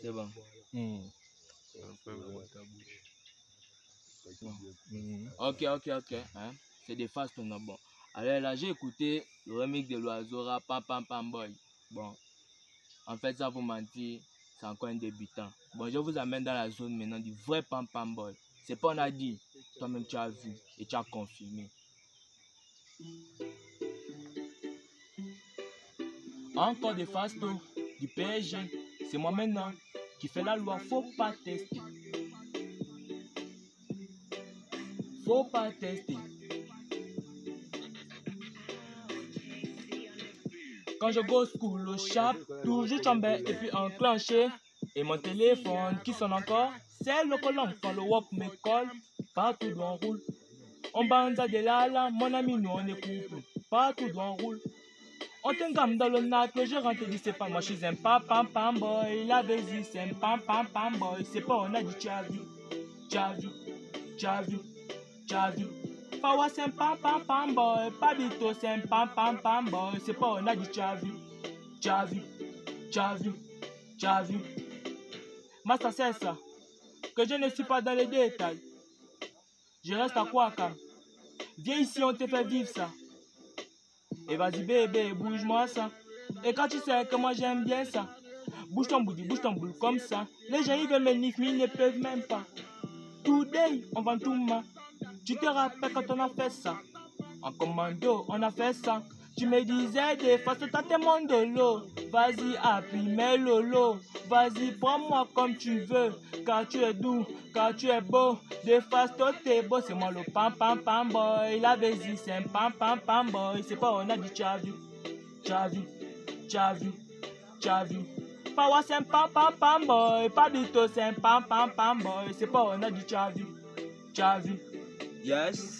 C'est bon. Mm. Mm. Ok, ok, ok. Hein? C'est des phases ton bon. Alors là, j'ai écouté le remix de rap Pam Pam Pam Boy. Bon, en fait, ça vous mentir, c'est encore un débutant. Bon, je vous amène dans la zone maintenant du vrai Pam Pam Boy. C'est pas on a dit, toi-même tu as vu et tu as confirmé. Encore des toi, du PSG. C'est moi maintenant qui fais la loi, faut pas tester. Faut pas tester. Quand je go school au chap, toujours tombé et puis enclenché. Et mon téléphone qui sonne encore, c'est le colon quand le wop me colle. Partout où on roule. On bande de lala, mon ami, nous on est couple. Partout où on roule. On t'engame dans le nat, je rentre et dis c'est pas moi, je suis un pam pam pam boy. La vas-y, c'est un pam pam pam boy. C'est pas on a dit tu as vu, tu vu, c'est un pam pam pam boy. Pabito c'est un pam pam pam boy. C'est pas on a dit tu as vu, tu as vu, c'est ça, que je ne suis pas dans les détails. Je reste à quoi Viens ici, on te fait vivre ça. Et vas-y bébé, bouge-moi ça. Et quand tu sais que moi j'aime bien ça. Bouge ton boudi, bouge ton boule comme ça. Les gens ils veulent me niquer, ils ne peuvent même pas. Today, on vend tout ma. Tu te rappelles quand on a fait ça? En commando, on a fait ça. Tu me disais fois, c'est tes mon de l'eau. Vas-y, appuie mes lolo. Vas-y, prends-moi comme tu veux. Car tu es doux, car tu es beau. Des fois, toi t'es beau. C'est moi le pam pam pam boy. La vas-y, c'est un pam pam pam boy. C'est pas on a dit tu as vu. Tu. Pawa c'est un pam pam pam boy. Pabito c'est un pam pam pam boy. C'est pas on a dit tu. Yes.